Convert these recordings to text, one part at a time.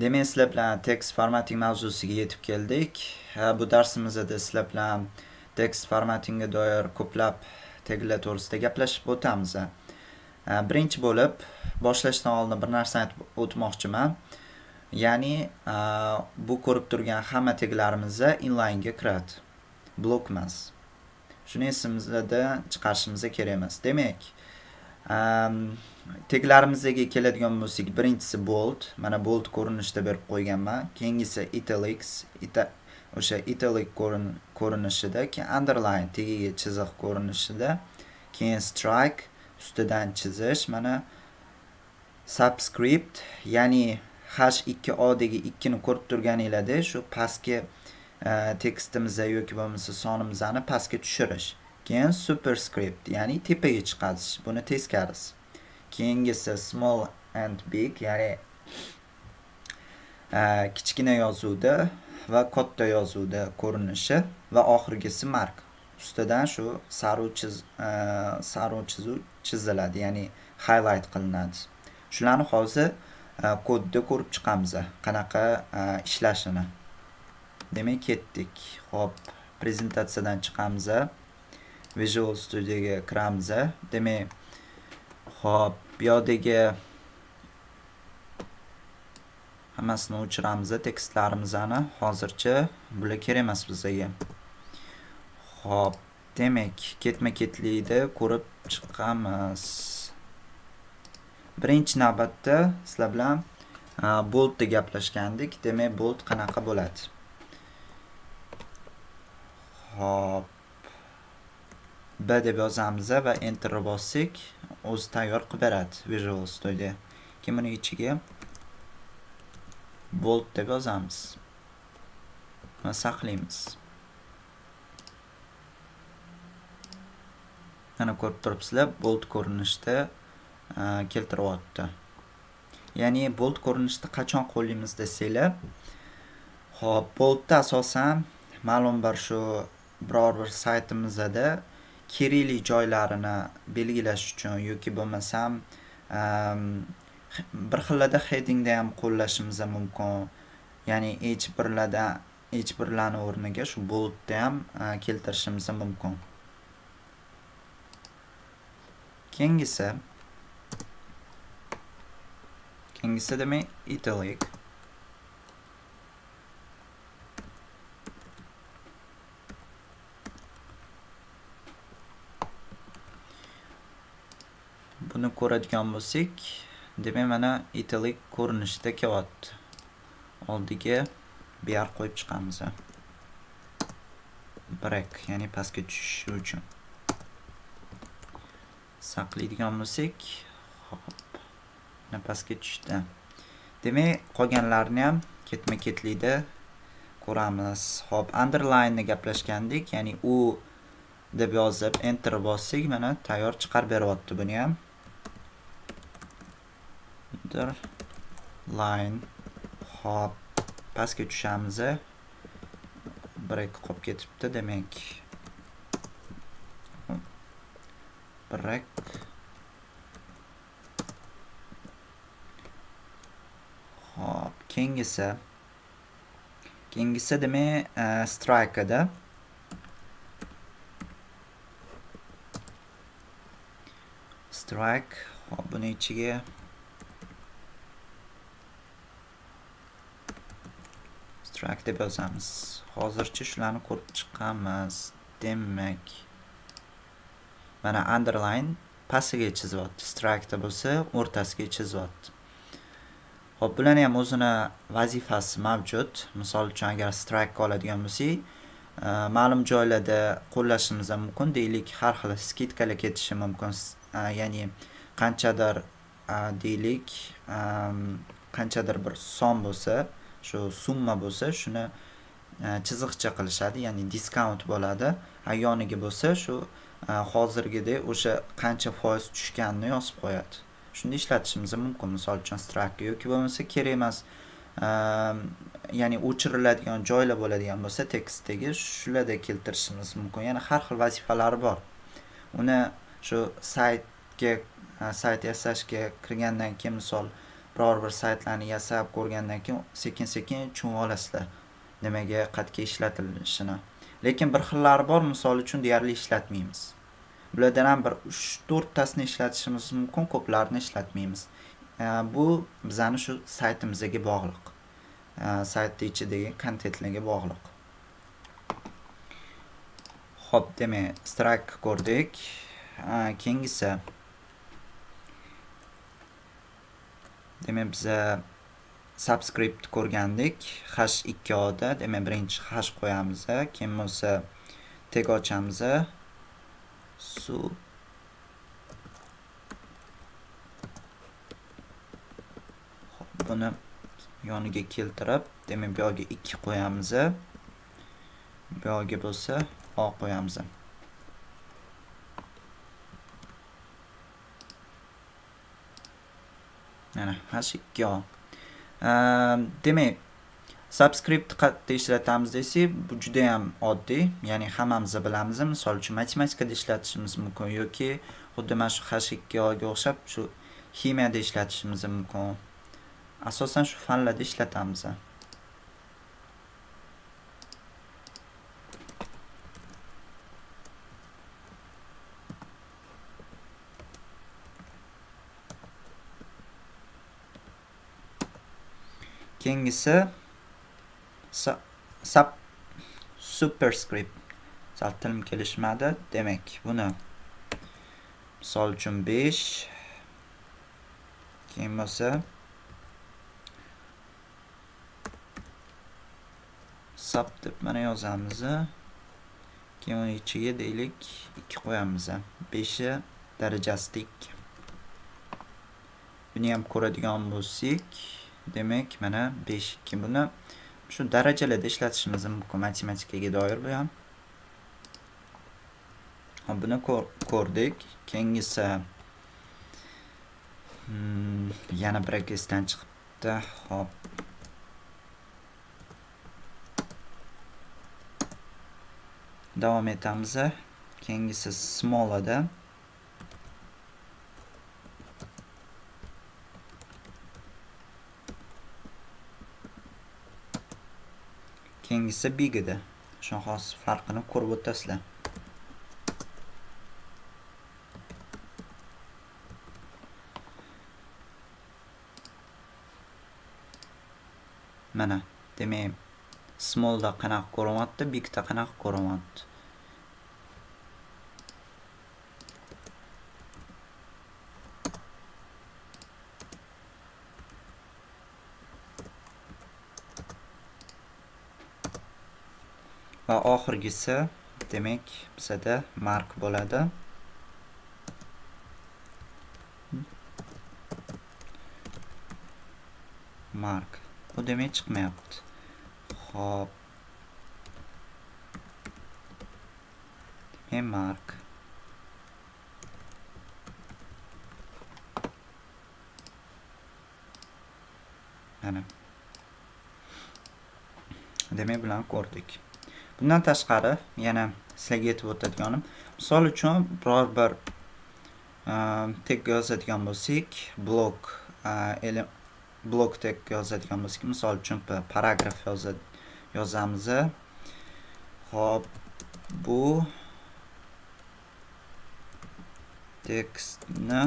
Demak, sizlar bilan text formatting mavzusiga yetib keldik. Bu darsimizda sizlar bilan text formattingga doir ko'plab taglar to'g'risida gaplashib o'tamiz. Birinchi bo'lib, boshlashdan oldin bir narsani aytib o'tmoqchiman. Ya'ni, bu ko'rib turgan hamma taglarimiz inline ga kiradi. Blok emas. Shuni esimizda chiqarishimiz kerak emas. Demak, teklarimizga keladigan bo'lsak birinchisi bold mana bold ko'rinishda berib qo'yganman. Keyingisi italics ita o'sha italic ko'rinishida keyin underline tagiga chiziq ko'rinishida keyin strike ustidan chizish. Mana subscript ya'ni h2o degi ikkini ko'rib turganinglarda shu pastki e, yoki bo'lmasa sonimizni pastga tushirish. Keyin superscript ya'ni tepaga chiqarish buni teskarisi keyingisi small and big ya'ni e, kichkina yozuvda va katta yozuvda ko'rinishi va oxirgisi mark. Ustidan shu sariq chiz e, sariq chizuv chiziladi ya'ni highlight qilinadi. Shularni hozir e, kodda ko'rib chiqamiz. Qanaqa ishlashini. Demak ketdik. Ho'p prezentatsiyadan chiqamiz. Visual studioga kiramiz demak hop, bu yerdagi hammasini o'chiramiz tekstlarimizni hozircha bular kerak emas bizga. Hop, demak, ketma-ketlikni ko'rib chiqamiz. Birinchi navbatda sizlar bilan Boltni gaplashgandik. Demak, bolt qanaqa bo'ladi? Hop. B deb yozamiz va enterni bossak, o'zi tayyor qilib beradi Visual Studio. Keyin buni ichiga bold deb yozamiz va saqlaymiz. Mana ko'rib turibsizlar, bold ko'rinishda e, keltiryapti. Ya'ni bold ko'rinishda qachon qo'llaymiz desanglar, hop, boldda asosan ma'lum bir shu biror bir saytimizda kerakli joylarini belgilash uchun yoki bo'lmasam ehm, bir xillada headingda ham qo'llashimiz mumkin. Ya'ni h birlarda h birlarni o'rniga shu boldda ham e, keltirishimiz mumkin. Keyingisi keyingisi demak italic buni ko'radigan bo'lsak demak mana italik ko'rinishda kelyapti oldiga br qo'yib chiqamiz break ya'ni pastga tushishi uchun. Saqlaydigan bo'lsak hop mana pastga tushdi. Demak qolganlarini ham ketma ketlikda ko'ramiz. Hop underlineni gaplashgandik ya'ni u deb yozib enter bossak mana tayyor chiqarib beryapti buni ham. Enter line hop. Pastga tushamiz break qolib ketibdi demak break. Hop. Keyingisi keyingisi demak strike'da strike. Hop buni ichiga track deb yozamiz hozircha shularni ko'rib chiqqanmiz. Demak mana underline pastiga chizyapti. Strike'da bo'lsa o'rtasiga chizyapti. Ho'p bularni ham o'zini vazifasi mavjud. Misol uchun agar strike oladigan bo'lsak e, ma'lum joylarda qo'llashimiz ham mumkin deylik. Har xil skidkalar ketishi mumkin. E, ya'ni qanchadir e, deylik qanchadir bir son bo'lsa shu summa bo'lsa shuni e, chiziqcha qilishadi ya'ni diskount bo'ladi. Yoniga bo'lsa shu e, hozirgidek o'sha qancha foiz tushganini yozib qo'yadi. Shunda ishlatishimiz mumkin. Misol uchun strike yoki bo'lmasa kerak emas e, ya'ni o'chiriladigan joylar bo'ladigan bo'lsa tekstdagi shularda keltirishimiz mumkin. Ya'ni har xil vazifalari bor. Uni shu saytga sayt yasashga kirgandan keyin misol biror bir saytlarni yasab ko'rgandan keyin sekin sekin tushunib olasizlar. Nimaga qat'iy ishlatilishini. Lekin bir xillari bor misol uchun deyarli ishlatmaymiz. Bulardan ham bir uch to'rttasini ishlatishimiz mumkin ko'plarini ishlatmaymiz. Bu bizani shu saytimizga bog'liq. Saytni ichidagi kontentlarga bog'liq. Ho'p demak strike ko'rdik. Keyingisi demak biza e, subscript ko'rgandik. Hash ikki oda demak birinchi hash qo'yamiz. Keyin bo'lsa tag ochamiz. Su. Buni yoniga keltirib demak bu yoqqa ikki qo'yamiz. Bu yoqqa bo'lsa o qo'yamiz. Mana hash ikki ehm, demak subscript qayerda ishlatamiz desak bu juda yam oddiy ya'ni hammamiz bilamiz misol uchun matematikada ishlatishimiz mumkin yoki xuddi mana shu hash ikki oga o'xshab shu ximiyada ishlatishimiz mumkin. Asosan shu fanlarda ishlatamiz keyingisi sub superscript. Sal tilim kelishmadi demak buni misol uchun 5 keyin bo'lsa sub deb mana yozamiz keyin uni ichiga deylik 2 qo'yamiz 5 darajasida 2 buni ham ko'radigan bo'lsak demak mana 5 2 buni shu darajalarda ishlatishimiz mumkin matematikaga doir bu ham. Buni ko'rdik. Keyingisi hmm, yana bir esdan chiqibdi. Hop. Davom etamiz keyingisi smolada keyingisi big edi. Shu xos farqini ko'rib o'tasizlar. Mana demak smallda qanaqa ko'rinyapti bigda qanaqa ko'rinyapti oxirgisi demak bizada mark bo'ladi. Mark. Bu demak chiqmayapti. Hop demak mark. Mana. Demak bilan ko'rdik. Bundan tashqari yana sizlarga aytib o'tadiganim misol uchun biror bir e, tek yozadigan bo'lsak blok e, blok tek yozadigan bo'lsak misol uchun paragraf yozamiz hop bu tekstni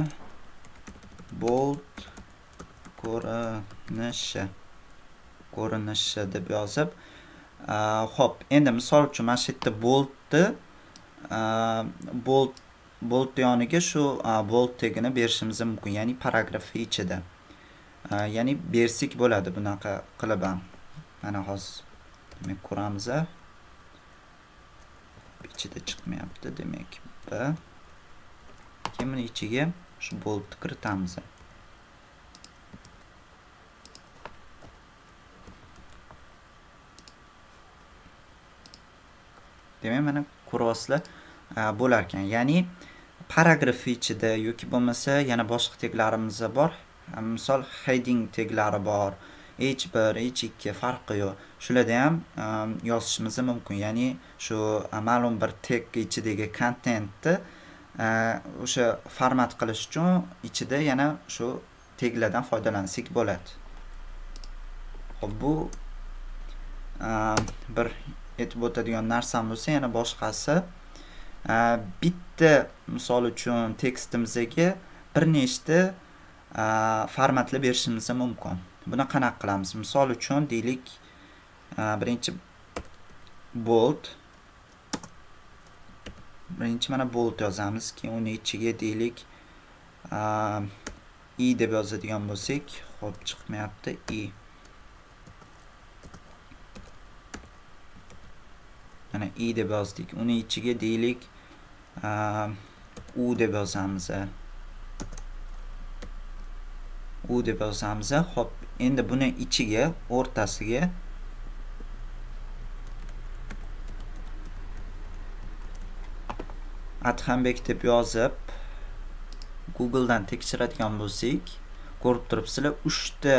bold ko'rinishi ko'rinishi deb yozib Xo'p, endi misol uchun mana shu yerda boltni bolt bolt yoniga shu bolt tegini berishimiz mumkin, ya'ni paragraf ichida. Ya'ni bersak bo'ladi bunaqa qilib ham. Mana hozir demak ko'ramiz. Ichida chiqmayapti, demak b. Keyin buni ichiga shu boltni kiritamiz. Demak mana ko'ryapsizlar e, bo'lar ekan ya'ni paragraf ichida yoki bo'lmasa yana boshqa teglarimiz bor. E, misol heading teglari bor. H1 h2 farqi yo'q. Shularda ham e, yozishimiz mumkin. Ya'ni shu ma'lum bir teg ichidagi kontentni o'sha format qilish uchun ichida yana shu teglardan foydalansak bo'ladi. Xo'p, bu bir aytib o'tadigan narsam bo'lsa yana boshqasi e, bitta misol uchun tekstimizga bir nechta e, formatlar berishimiz mumkin. Buni qanaqa qilamiz? Misol uchun deylik e, birinchi bold birinchi mana bold yozamiz keyin uni ichiga deylik i deb yozadigan bo'lsak ho'p chiqmayapti i. mana i deb yozdik. Uni ichiga deylik u deb yozamiz u deb yozamiz hop endi buni ichiga o'rtasiga adhambek deb yozib googledan tekshiradigan bo'lsak ko'rib turibsizlar uchta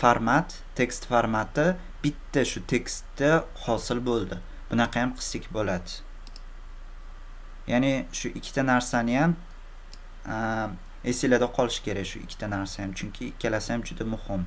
format tekst formati bitta shu tekstda hosil bo'ldi. Bunaqa ham qilsak bo'ladi. Ya'ni shu ikkita narsani ham esinglarda qolishi kerak shu ikkita narsa ham chunki ikkalasi ham juda muhim.